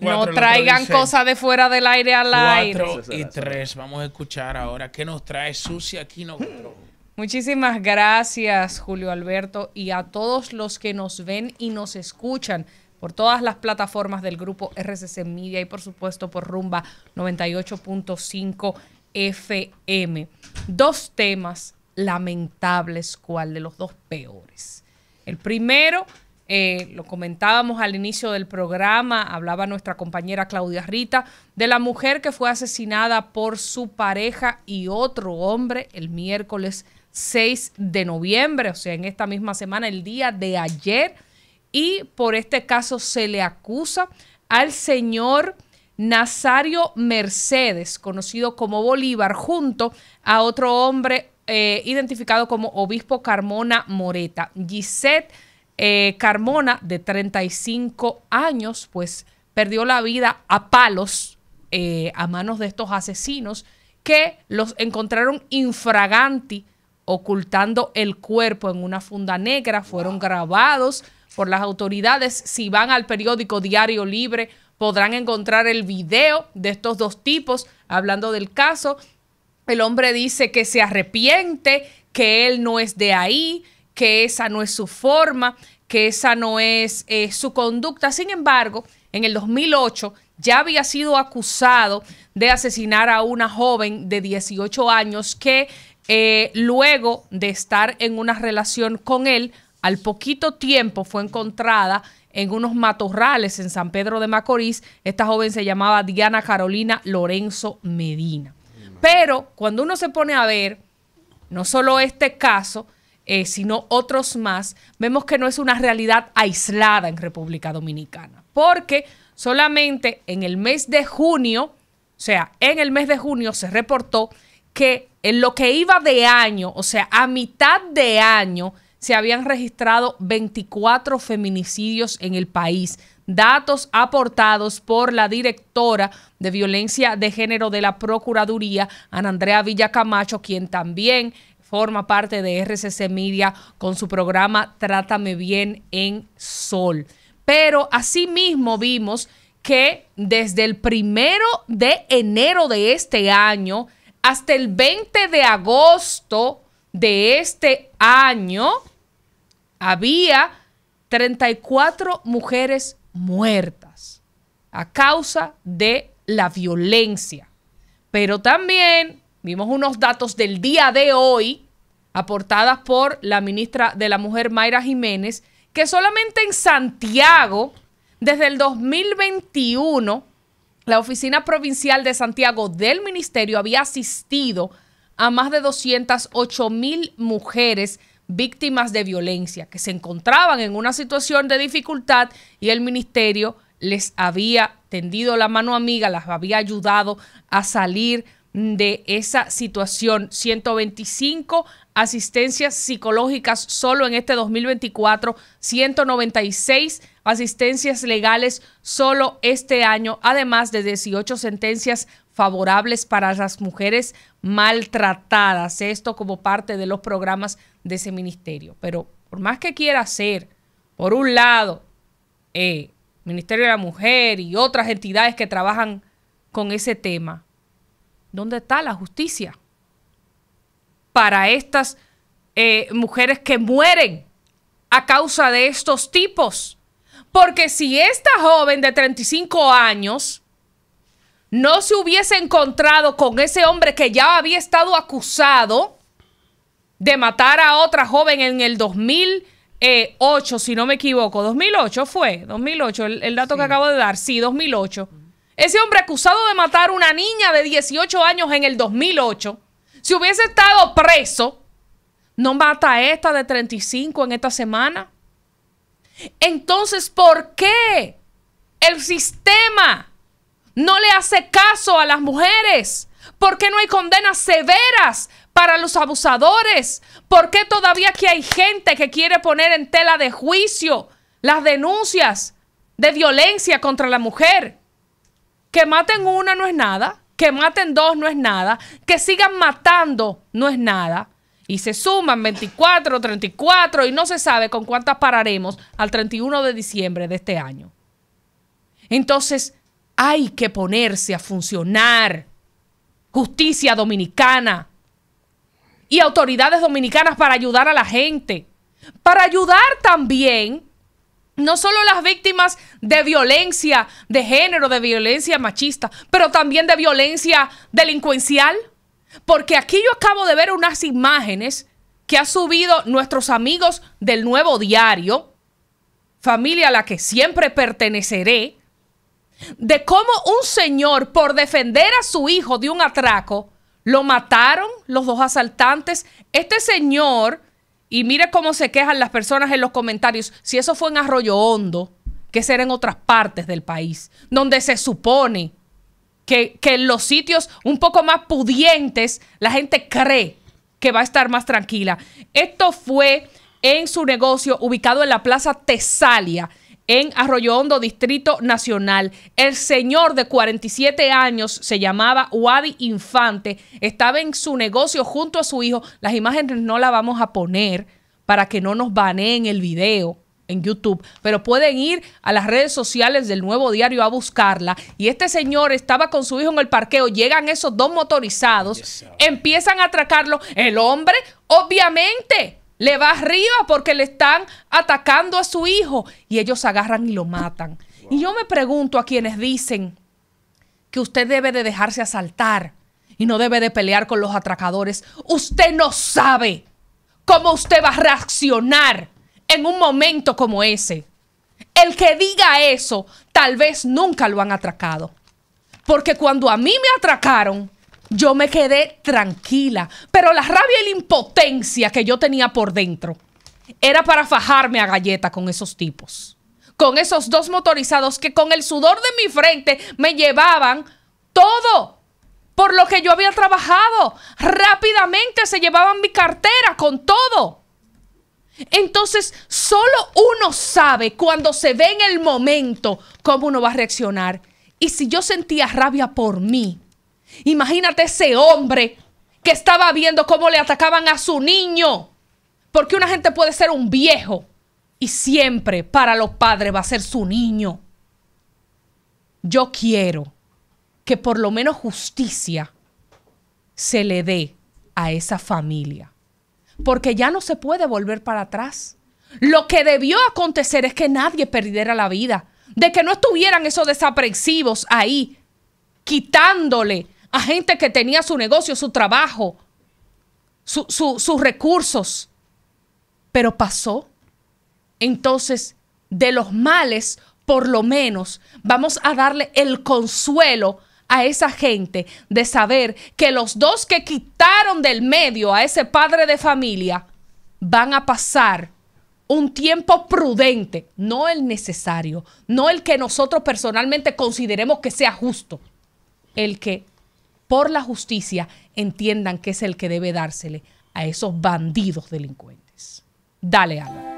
No traigan cosas de fuera del aire al aire. Cuatro y tres. Vamos a escuchar ahora qué nos trae Sucia Aquino. Muchísimas gracias, Julio Alberto, y a todos los que nos ven y nos escuchan por todas las plataformas del grupo RCC Media y por supuesto por Rumba 98.5 FM. Dos temas lamentables, ¿cuál de los dos peores? El primero, eh, lo comentábamos al inicio del programa, hablaba nuestra compañera Claudia Rita, de la mujer que fue asesinada por su pareja y otro hombre el miércoles 6 de noviembre, o sea, en esta misma semana, el día de ayer. Y por este caso se le acusa al señor Nazario Mercedes, conocido como Bolívar, junto a otro hombre eh, identificado como Obispo Carmona Moreta. Gisette eh, Carmona, de 35 años, pues perdió la vida a palos eh, a manos de estos asesinos que los encontraron infraganti ocultando el cuerpo en una funda negra, fueron grabados por las autoridades. Si van al periódico Diario Libre, podrán encontrar el video de estos dos tipos hablando del caso. El hombre dice que se arrepiente, que él no es de ahí, que esa no es su forma, que esa no es eh, su conducta. Sin embargo, en el 2008 ya había sido acusado de asesinar a una joven de 18 años que eh, luego de estar en una relación con él, al poquito tiempo fue encontrada en unos matorrales en San Pedro de Macorís. Esta joven se llamaba Diana Carolina Lorenzo Medina. Pero cuando uno se pone a ver, no solo este caso, eh, sino otros más, vemos que no es una realidad aislada en República Dominicana. Porque solamente en el mes de junio, o sea, en el mes de junio se reportó que en lo que iba de año, o sea, a mitad de año, se habían registrado 24 feminicidios en el país. Datos aportados por la directora de violencia de género de la Procuraduría, Ana Andrea Villacamacho, quien también forma parte de RCC Media con su programa Trátame Bien en Sol. Pero asimismo vimos que desde el primero de enero de este año hasta el 20 de agosto de este año había 34 mujeres muertas a causa de la violencia. Pero también vimos unos datos del día de hoy aportadas por la ministra de la Mujer Mayra Jiménez, que solamente en Santiago, desde el 2021, la Oficina Provincial de Santiago del Ministerio había asistido a más de 208 mil mujeres víctimas de violencia que se encontraban en una situación de dificultad y el ministerio les había tendido la mano amiga, las había ayudado a salir de esa situación. 125 asistencias psicológicas solo en este 2024, 196 asistencias legales solo este año, además de 18 sentencias favorables para las mujeres maltratadas. Esto como parte de los programas de ese ministerio. Pero por más que quiera hacer, por un lado, eh, Ministerio de la Mujer y otras entidades que trabajan con ese tema, ¿dónde está la justicia? para estas eh, mujeres que mueren a causa de estos tipos. Porque si esta joven de 35 años no se hubiese encontrado con ese hombre que ya había estado acusado de matar a otra joven en el 2008, si no me equivoco, 2008 fue, 2008, el, el dato que acabo de dar, sí, 2008. Ese hombre acusado de matar a una niña de 18 años en el 2008 si hubiese estado preso, no mata a esta de 35 en esta semana. Entonces, ¿por qué el sistema no le hace caso a las mujeres? ¿Por qué no hay condenas severas para los abusadores? ¿Por qué todavía aquí hay gente que quiere poner en tela de juicio las denuncias de violencia contra la mujer? Que maten una no es nada que maten dos no es nada, que sigan matando no es nada. Y se suman 24, 34 y no se sabe con cuántas pararemos al 31 de diciembre de este año. Entonces, hay que ponerse a funcionar. Justicia dominicana y autoridades dominicanas para ayudar a la gente. Para ayudar también no solo las víctimas de violencia de género, de violencia machista, pero también de violencia delincuencial. Porque aquí yo acabo de ver unas imágenes que ha subido nuestros amigos del nuevo diario, familia a la que siempre perteneceré, de cómo un señor por defender a su hijo de un atraco, lo mataron los dos asaltantes. Este señor y mire cómo se quejan las personas en los comentarios. Si eso fue en Arroyo Hondo, que será en otras partes del país, donde se supone que, que en los sitios un poco más pudientes la gente cree que va a estar más tranquila. Esto fue en su negocio ubicado en la Plaza Tesalia en Arroyo Hondo, Distrito Nacional. El señor de 47 años se llamaba Wadi Infante, estaba en su negocio junto a su hijo. Las imágenes no las vamos a poner para que no nos baneen el video en YouTube, pero pueden ir a las redes sociales del Nuevo Diario a buscarla. Y este señor estaba con su hijo en el parqueo, llegan esos dos motorizados, empiezan a atracarlo. El hombre, obviamente, le va arriba porque le están atacando a su hijo y ellos agarran y lo matan. Y yo me pregunto a quienes dicen que usted debe de dejarse asaltar y no debe de pelear con los atracadores. Usted no sabe cómo usted va a reaccionar en un momento como ese. El que diga eso, tal vez nunca lo han atracado. Porque cuando a mí me atracaron, yo me quedé tranquila. Pero la rabia y la impotencia que yo tenía por dentro era para fajarme a galleta con esos tipos. Con esos dos motorizados que con el sudor de mi frente me llevaban todo por lo que yo había trabajado. Rápidamente se llevaban mi cartera con todo. Entonces, solo uno sabe cuando se ve en el momento cómo uno va a reaccionar. Y si yo sentía rabia por mí, Imagínate ese hombre que estaba viendo cómo le atacaban a su niño. Porque una gente puede ser un viejo y siempre para los padres va a ser su niño. Yo quiero que por lo menos justicia se le dé a esa familia. Porque ya no se puede volver para atrás. Lo que debió acontecer es que nadie perdiera la vida, de que no estuvieran esos desaprensivos ahí, quitándole a gente que tenía su negocio, su trabajo, sus recursos. Pero pasó. Entonces, de los males, por lo menos, vamos a darle el consuelo a esa gente de saber que los dos que quitaron del medio a ese padre de familia van a pasar un tiempo prudente, no el necesario, no el que nosotros personalmente consideremos que sea justo, el que por la justicia entiendan que es el que debe dársele a esos bandidos delincuentes. Dale, Álvaro.